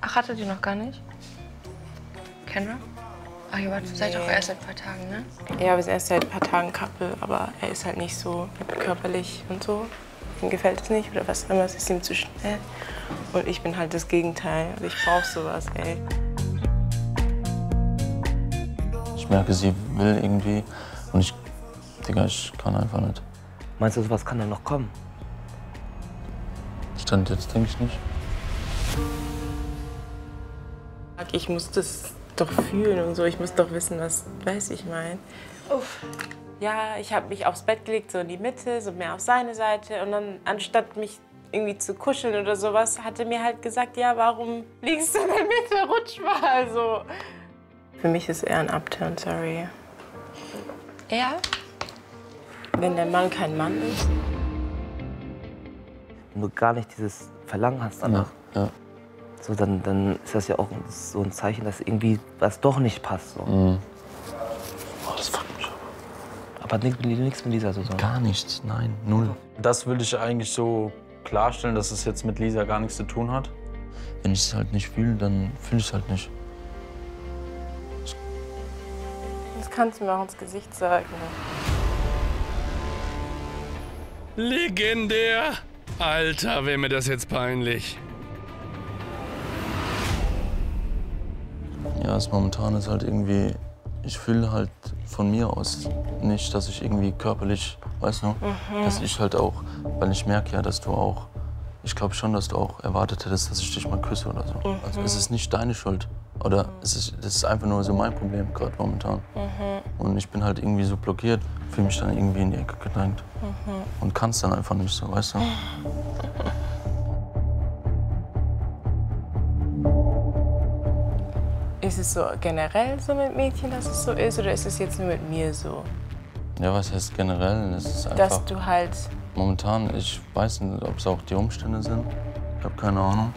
Ach, hattet ihr noch gar nicht? Kendra? Ach, ihr wart, seid doch Nee. erst seit ein paar Tagen, ne? Ja, wir sind erst seit ein paar Tagen Couple, aber er ist halt nicht so körperlich und so. Ihm gefällt es nicht oder was immer, es ist ihm zu schnell. Und ich bin halt das Gegenteil. Also ich brauche sowas, ey. Ich merke, sie will irgendwie und ich, Digga, ich kann einfach nicht. Meinst du, sowas kann da noch kommen? Stand jetzt denke ich nicht. Ich muss das doch fühlen und so. Ich muss doch wissen, was weiß ich mein. Uff. Ja, ich habe mich aufs Bett gelegt, so in die Mitte, so mehr auf seine Seite. Und dann, anstatt mich irgendwie zu kuscheln oder sowas, hat er mir halt gesagt, ja, warum liegst du in der Mitte, rutsch mal so. Für mich ist er ein Upturn, sorry. Ja? Wenn der Mann kein Mann ist. Wenn du gar nicht dieses Verlangen hast danach, Ja. So, dann, dann ist das ja auch so ein Zeichen, dass irgendwie was doch nicht passt. So. Mhm. Oh, das fuckt mich ab. Aber nichts nichts mit dieser Saison. Gar nichts, nein, null. Das will ich eigentlich so klarstellen, dass es jetzt mit Lisa gar nichts zu tun hat. Wenn ich es halt nicht fühle, dann fühle ich es halt nicht. Das kannst du mir auch ins Gesicht sagen. Legendär! Alter, wäre mir das jetzt peinlich. Es momentan ist halt irgendwie, ich fühle halt von mir aus nicht, dass ich irgendwie körperlich, weißt du, dass ich halt auch, weil ich merke ja, dass du auch, ich glaube schon, dass du auch erwartet hättest, dass ich dich mal küsse oder so. Also es ist nicht deine Schuld. Oder es ist, das ist einfach nur so mein Problem gerade momentan. Und ich bin halt irgendwie so blockiert, fühle mich dann irgendwie in die Ecke gedrängt. Und kann es dann einfach nicht so, weißt du? Ist es so generell so mit Mädchen, dass es so ist, oder ist es jetzt nur mit mir so? Ja, was heißt generell? Es ist einfach Dass du halt. momentan, ich weiß nicht, ob es auch die Umstände sind. Ich habe keine Ahnung.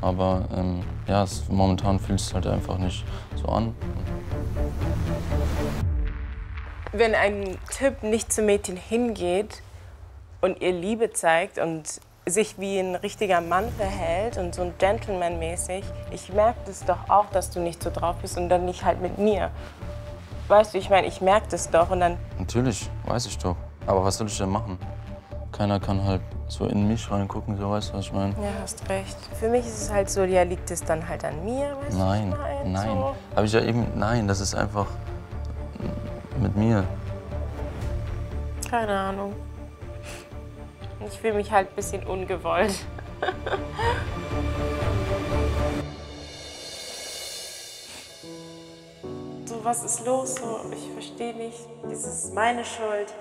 Aber ähm, ja, es, momentan fühlt es halt einfach nicht so an. Wenn ein Typ nicht zu Mädchen hingeht und ihr Liebe zeigt und sich wie ein richtiger Mann verhält und so ein Gentleman-mäßig, ich merke das doch auch, dass du nicht so drauf bist und dann nicht halt mit mir. Weißt du, ich meine, ich merke das doch und dann, Natürlich, weiß ich doch. Aber was soll ich denn machen? Keiner kann halt so in mich reingucken, so weißt du, was ich meine? ja, hast recht. Für mich ist es halt so, ja, liegt es dann halt an mir, weißt Nein, du, mein? nein. So. Habe ich ja eben, nein, das ist einfach mit mir. Keine Ahnung. Ich fühle mich halt ein bisschen ungewollt. so, was ist los? So, ich verstehe nicht. Das ist meine Schuld.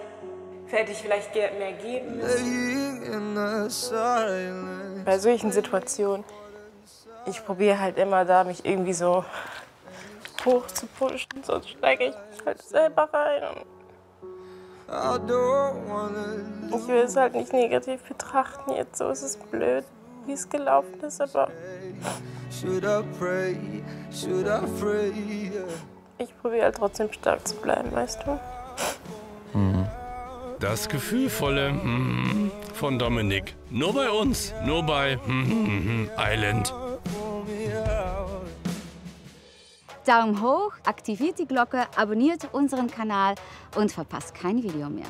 Hätte ich vielleicht mehr geben müssen. Bei solchen Situationen, ich probiere halt immer da, mich irgendwie so hoch zu pushen, sonst steige ich mich halt selber rein. Ich will es halt nicht negativ betrachten jetzt, so ist es blöd, wie es gelaufen ist, aber ich probiere halt trotzdem stark zu bleiben, weißt du? Das Gefühlvolle mhm, von Dominik. Nur bei uns, nur bei mhm, mhm, Island. Daumen hoch, aktiviert die Glocke, abonniert unseren Kanal und verpasst kein Video mehr.